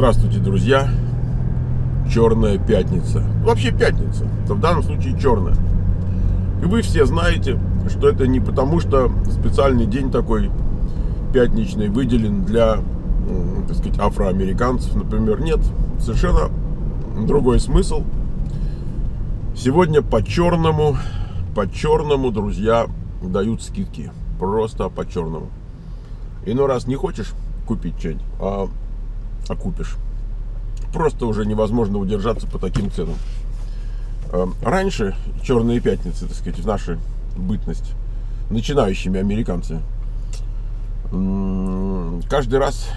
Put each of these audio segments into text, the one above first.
Здравствуйте, друзья! Черная пятница. Вообще пятница. Это в данном случае черная. И вы все знаете, что это не потому, что специальный день такой пятничный выделен для, так сказать, афроамериканцев, например. Нет, совершенно другой смысл. Сегодня по черному, по черному, друзья, дают скидки. Просто по черному. И ну раз не хочешь купить что-нибудь, а а купишь. Просто уже невозможно удержаться по таким ценам. Э, раньше черные пятницы, так сказать, в нашу бытность начинающими американцами, каждый раз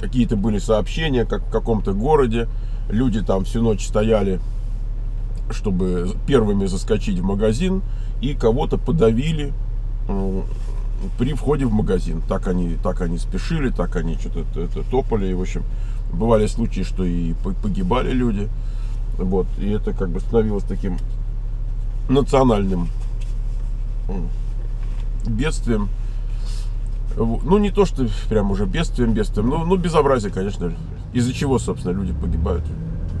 какие-то были сообщения, как в каком-то городе, люди там всю ночь стояли, чтобы первыми заскочить в магазин, и кого-то подавили при входе в магазин. Так они, так они спешили, так они что-то это, топали. И, в общем, бывали случаи, что и погибали люди. Вот. И это как бы становилось таким национальным бедствием. Ну, не то, что прям уже бедствием, бедствием, но ну, безобразие, конечно. Из-за чего, собственно, люди погибают.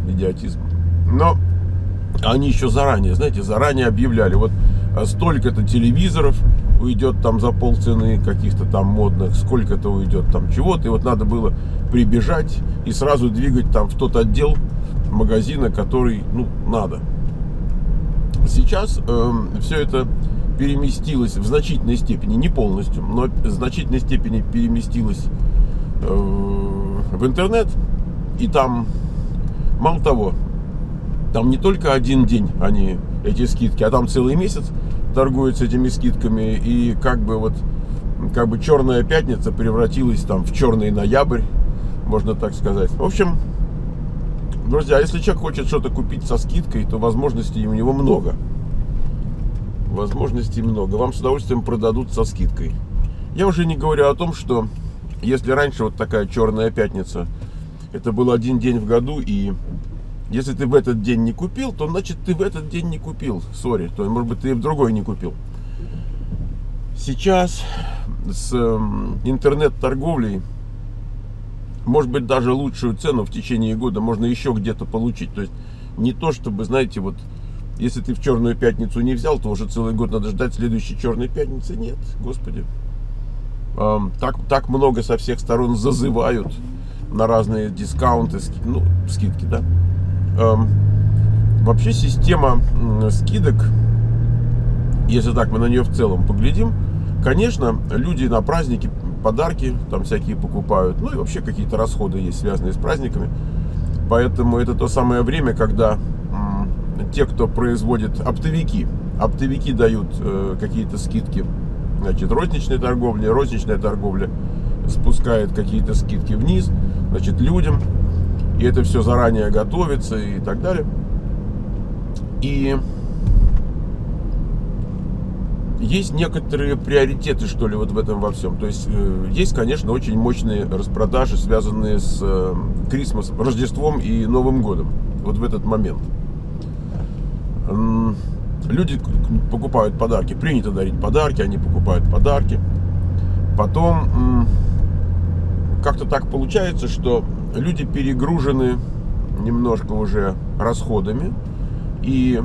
Идиотизм. Но они еще заранее, знаете, заранее объявляли. Вот столько-то телевизоров, уйдет там за полцены каких-то там модных, сколько-то уйдет там чего-то. И вот надо было прибежать и сразу двигать там в тот отдел магазина, который, ну, надо. Сейчас э, все это переместилось в значительной степени, не полностью, но в значительной степени переместилось э, в интернет. И там, мало того, там не только один день они, эти скидки, а там целый месяц торгуют с этими скидками. И как бы вот, как бы черная пятница превратилась там в черный ноябрь, можно так сказать. В общем, друзья, если человек хочет что-то купить со скидкой, то возможностей у него много. Возможностей много. Вам с удовольствием продадут со скидкой. Я уже не говорю о том, что если раньше вот такая черная пятница, это был один день в году, и если ты в этот день не купил, то значит ты в этот день не купил. Сори, то может быть ты в другой не купил. Сейчас с эм, интернет-торговлей может быть даже лучшую цену в течение года можно еще где-то получить. То есть не то, чтобы, знаете, вот если ты в черную пятницу не взял, то уже целый год надо ждать следующей черной пятницы. Нет, господи. Эм, так, так много со всех сторон зазывают на разные дискаунты, ну, скидки, да. Эм, вообще система скидок, если так мы на нее в целом поглядим, конечно, люди на праздники подарки там всякие покупают, ну и вообще какие-то расходы есть, связанные с праздниками. Поэтому это то самое время, когда те, кто производит оптовики, оптовики дают э, какие-то скидки, значит, розничной торговли, розничная торговля спускает какие-то скидки вниз, значит, людям, и это все заранее готовится и так далее. И есть некоторые приоритеты, что ли, вот в этом во всем. То есть э, есть, конечно, очень мощные распродажи, связанные с э, Крисмосом, Рождеством и Новым годом. Вот в этот момент. Люди покупают подарки. Принято дарить подарки, они покупают подарки. Потом как-то так получается, что люди перегружены немножко уже расходами. И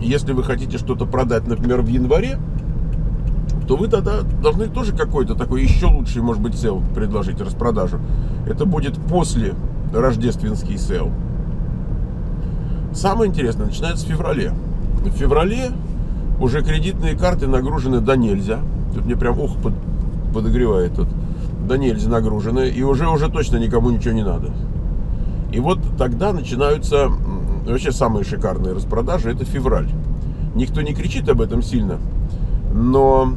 если вы хотите что-то продать, например, в январе, то вы тогда должны тоже какой-то такой еще лучший, может быть, сел предложить, распродажу. Это будет после рождественский сел. Самое интересное начинается в феврале. В феврале уже кредитные карты нагружены до нельзя. Тут мне прям ух под, подогревает тут да нельзя нагружены, и уже, уже точно никому ничего не надо. И вот тогда начинаются вообще самые шикарные распродажи, это февраль. Никто не кричит об этом сильно, но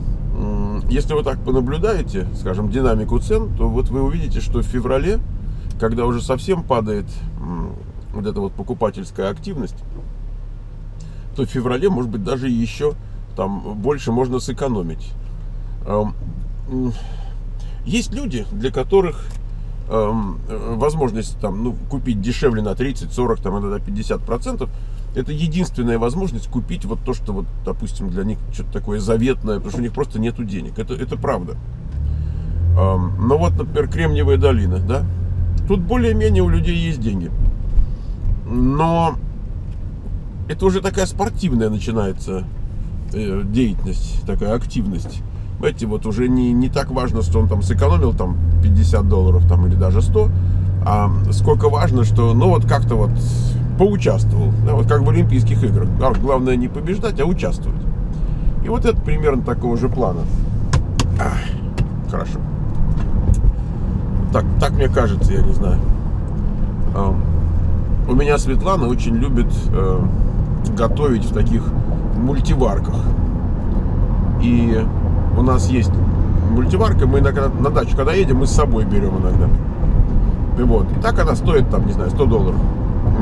если вы так понаблюдаете, скажем, динамику цен, то вот вы увидите, что в феврале, когда уже совсем падает вот эта вот покупательская активность, то в феврале, может быть, даже еще там больше можно сэкономить. Есть люди, для которых эм, возможность там, ну, купить дешевле на 30, 40, там, иногда 50 процентов, это единственная возможность купить вот то, что, вот, допустим, для них что-то такое заветное, потому что у них просто нету денег. Это, это правда. Эм, но вот, например, Кремниевая долина, да, Тут более-менее у людей есть деньги. Но это уже такая спортивная начинается э, деятельность, такая активность. Знаете, вот уже не, не так важно, что он там сэкономил там 50 долларов там, или даже 100, а сколько важно, что ну вот как-то вот поучаствовал. Да, вот как в Олимпийских играх. А, главное не побеждать, а участвовать. И вот это примерно такого же плана. Ах, хорошо. Так, так мне кажется, я не знаю. У меня Светлана очень любит э, готовить в таких мультиварках. И у нас есть мультиварка, мы иногда на дачу, когда едем, мы с собой берем иногда. И вот. И так она стоит, там, не знаю, 100 долларов.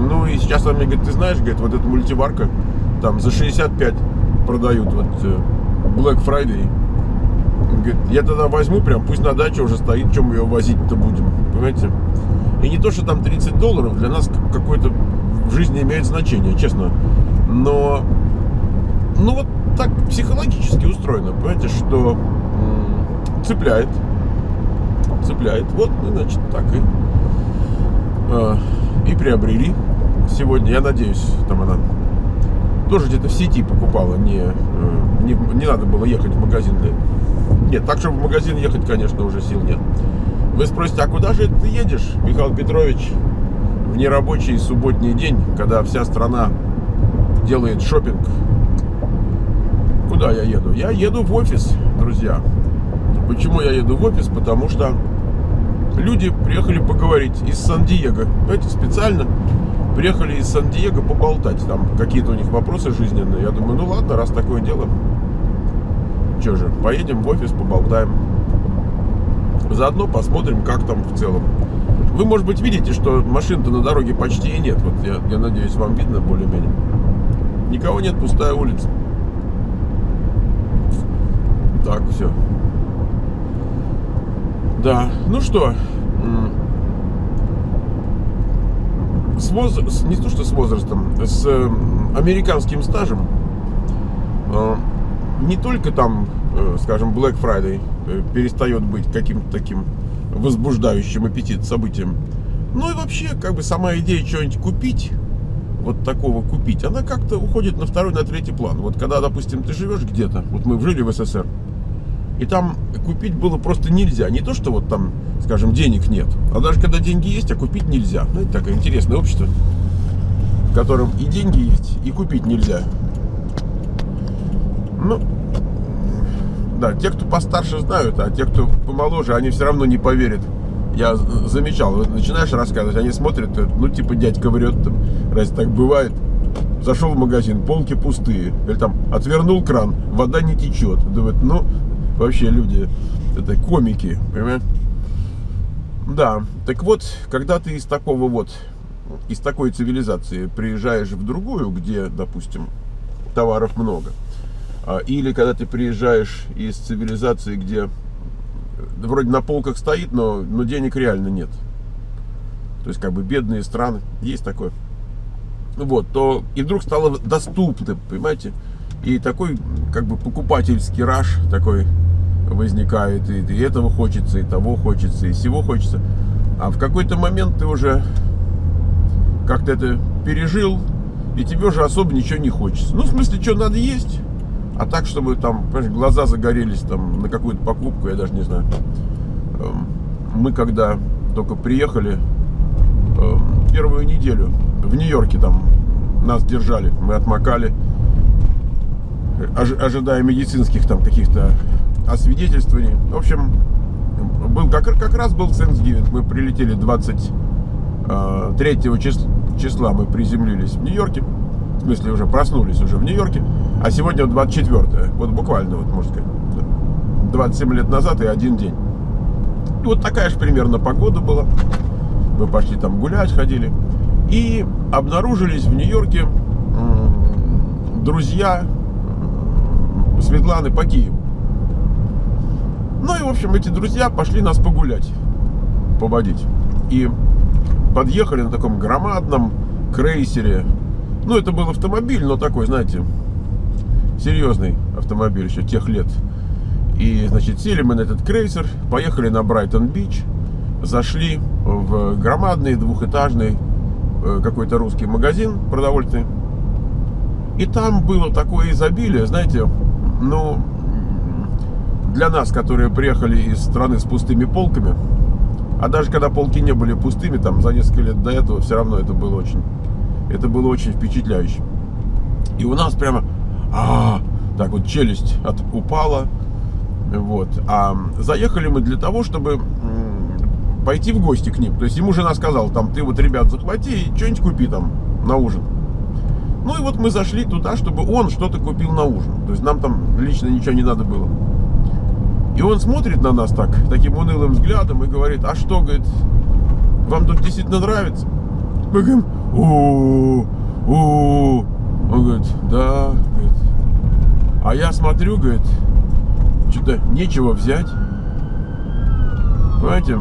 Ну и сейчас она мне говорит, ты знаешь, говорит, вот эта мультиварка там за 65 продают, вот э, Black Friday. Говорит, я тогда возьму прям, пусть на даче уже стоит, чем ее возить-то будем, понимаете? И не то, что там 30 долларов для нас какое-то в жизни имеет значение, честно. Но, ну вот так психологически устроено, понимаете, что цепляет. Цепляет. Вот, ну, значит, так и, э, и приобрели сегодня. Я надеюсь, там она тоже где-то в сети покупала, не, э, не, не надо было ехать в магазин. Нет, так, чтобы в магазин ехать, конечно, уже сил нет. Вы спросите, а куда же ты едешь, Михаил Петрович, в нерабочий субботний день, когда вся страна делает шопинг Куда я еду? Я еду в офис, друзья. Почему я еду в офис? Потому что люди приехали поговорить из Сан-Диего. Знаете, специально приехали из Сан-Диего поболтать. Там какие-то у них вопросы жизненные. Я думаю, ну ладно, раз такое дело. Что же, поедем в офис, поболтаем. Заодно посмотрим, как там в целом. Вы, может быть, видите, что машин-то на дороге почти и нет. Вот я, я надеюсь, вам видно более-менее. Никого нет, пустая улица так все. Да, ну что, с воз... не то что с возрастом, с американским стажем, э, не только там, э, скажем, Black Friday э, перестает быть каким-то таким возбуждающим аппетит событием, ну и вообще, как бы сама идея что-нибудь купить, вот такого купить, она как-то уходит на второй, на третий план. Вот когда, допустим, ты живешь где-то, вот мы жили в СССР, и там купить было просто нельзя. Не то, что вот там, скажем, денег нет, а даже когда деньги есть, а купить нельзя. Ну, это такое интересное общество, в котором и деньги есть, и купить нельзя. Ну, да, те, кто постарше знают, а те, кто помоложе, они все равно не поверят. Я замечал, начинаешь рассказывать, они смотрят, ну, типа, дядька врет, там, раз так бывает. Зашел в магазин, полки пустые. Или там отвернул кран, вода не течет. Думает, ну, вообще люди, это комики, понимаешь? Да, так вот, когда ты из такого вот, из такой цивилизации приезжаешь в другую, где, допустим, товаров много, а, или когда ты приезжаешь из цивилизации, где вроде на полках стоит, но, но денег реально нет. То есть как бы бедные страны, есть такое. Вот, то и вдруг стало доступно, понимаете? И такой как бы покупательский раш такой возникает, и, и этого хочется, и того хочется, и всего хочется. А в какой-то момент ты уже как-то это пережил, и тебе уже особо ничего не хочется. Ну, в смысле, что надо есть, а так, чтобы там, понимаешь, глаза загорелись там на какую-то покупку, я даже не знаю. Эм, мы когда только приехали эм, первую неделю в Нью-Йорке там нас держали, мы отмокали, ожидая медицинских там каких-то освидетельствований. В общем, был как, как раз был Thanksgiving. Мы прилетели 23 э, числа, числа мы приземлились в Нью-Йорке. В смысле, уже проснулись уже в Нью-Йорке. А сегодня 24 Вот буквально, вот можно сказать. 27 лет назад и один день. И вот такая же примерно погода была. Мы пошли там гулять, ходили. И обнаружились в Нью-Йорке друзья Светланы по Киеву. Ну и, в общем, эти друзья пошли нас погулять, поводить. И подъехали на таком громадном крейсере. Ну, это был автомобиль, но такой, знаете, серьезный автомобиль еще тех лет. И, значит, сели мы на этот крейсер, поехали на Брайтон-Бич. зашли в громадный двухэтажный э, какой-то русский магазин продовольственный. И там было такое изобилие, знаете, ну, для нас, которые приехали из страны с пустыми полками, а даже когда полки не были пустыми, там за несколько лет до этого, все равно это было очень, это было очень впечатляюще. И у нас прямо, а, так вот челюсть от, упала, вот. А заехали мы для того, чтобы пойти в гости к ним. То есть ему жена сказала, там, ты вот ребят захвати и что-нибудь купи там на ужин. Ну и вот мы зашли туда, чтобы он что-то купил на ужин. То есть нам там лично ничего не надо было. И он смотрит на нас так, таким унылым взглядом и говорит, а что, говорит, вам тут действительно нравится? Мы говорим, о, о, он говорит, да, говорит. А я смотрю, говорит, что-то нечего взять. Понимаете?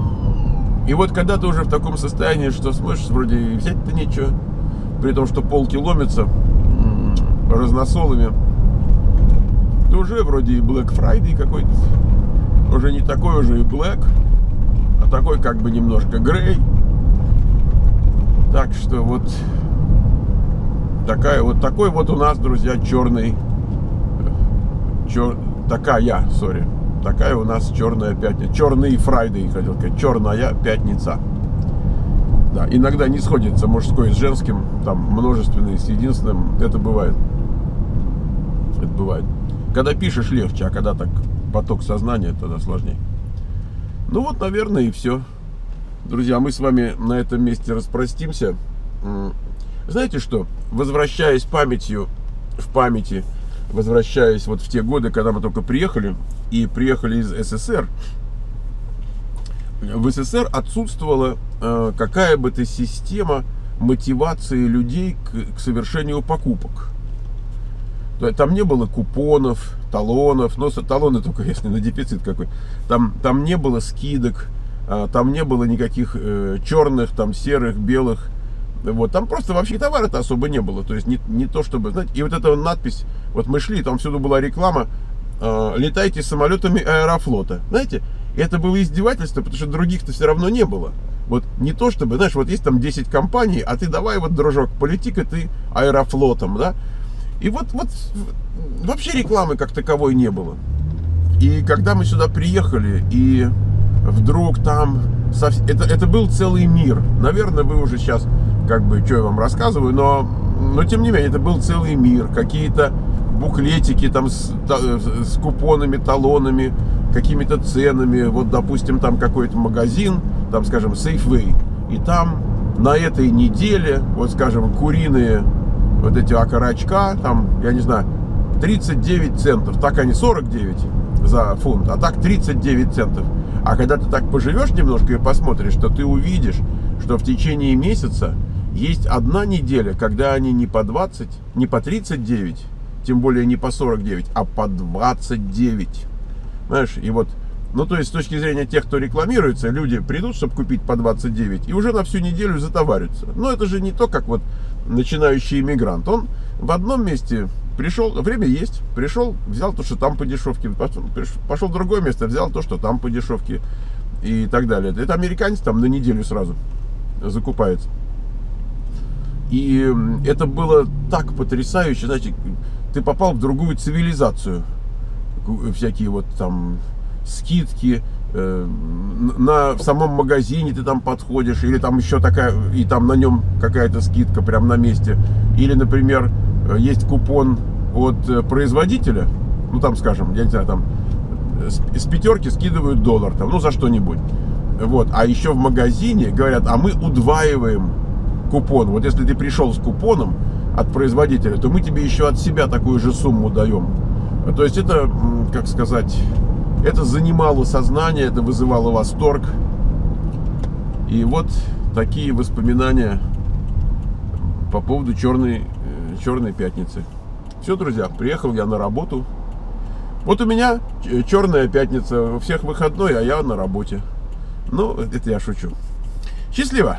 И вот когда ты уже в таком состоянии, что смотришь, вроде взять-то нечего, при том, что полки ломятся разносолами, то уже вроде и Black Friday какой-то, уже не такой уже и Black, а такой как бы немножко Грей. Так что вот такая вот такой вот у нас, друзья, черный, чер, такая, sorry, такая у нас черная пятница, черный Friday, хотел сказать, черная пятница. Да, иногда не сходится мужской с женским, там множественный с единственным, это бывает. Это бывает. Когда пишешь легче, а когда так поток сознания, тогда сложнее. Ну вот, наверное, и все. Друзья, мы с вами на этом месте распростимся. Знаете что? Возвращаясь памятью в памяти, возвращаясь вот в те годы, когда мы только приехали, и приехали из СССР, в СССР отсутствовала э, какая бы то система мотивации людей к, к совершению покупок. Там не было купонов, талонов, но талоны только если на дефицит какой. Там, там не было скидок, э, там не было никаких э, черных, там серых, белых вот, там просто вообще товара-то особо не было. То есть не, не то чтобы, знаете, и вот эта надпись, вот мы шли, там всюду была реклама, э, летайте самолетами аэрофлота. Знаете, это было издевательство, потому что других-то все равно не было. Вот не то чтобы, знаешь, вот есть там 10 компаний, а ты давай вот, дружок, полети-ка ты аэрофлотом, да? И вот, вот вообще рекламы как таковой не было. И когда мы сюда приехали, и вдруг там... Это, это был целый мир. Наверное, вы уже сейчас как бы, что я вам рассказываю, но, но тем не менее, это был целый мир, какие-то буклетики там с, с купонами, талонами, какими-то ценами, вот, допустим, там какой-то магазин, там, скажем, Safeway, и там на этой неделе, вот, скажем, куриные вот эти окорочка, там, я не знаю, 39 центов, так они 49 за фунт, а так 39 центов. А когда ты так поживешь немножко и посмотришь, то ты увидишь, что в течение месяца есть одна неделя, когда они не по 20, не по 39, тем более не по 49, а по 29. Знаешь, и вот, ну то есть с точки зрения тех, кто рекламируется, люди придут, чтобы купить по 29, и уже на всю неделю затоварятся. Но это же не то, как вот начинающий иммигрант. Он в одном месте пришел, время есть, пришел, взял то, что там по дешевке, пошел в другое место, взял то, что там по дешевке и так далее. Это американец там на неделю сразу закупается. И это было так потрясающе, знаете, ты попал в другую цивилизацию. Всякие вот там скидки, э, на, в самом магазине ты там подходишь, или там еще такая, и там на нем какая-то скидка прямо на месте. Или, например, э, есть купон от э, производителя, ну там, скажем, я не знаю, там с пятерки скидывают доллар, там, ну за что-нибудь. Вот. А еще в магазине говорят, а мы удваиваем купон. Вот если ты пришел с купоном от производителя, то мы тебе еще от себя такую же сумму даем. То есть это, как сказать, это занимало сознание, это вызывало восторг. И вот такие воспоминания по поводу черной, э, черной пятницы. Все, друзья, приехал я на работу. Вот у меня черная пятница, у всех выходной, а я на работе. Ну, это я шучу. Счастливо!